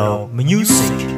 Music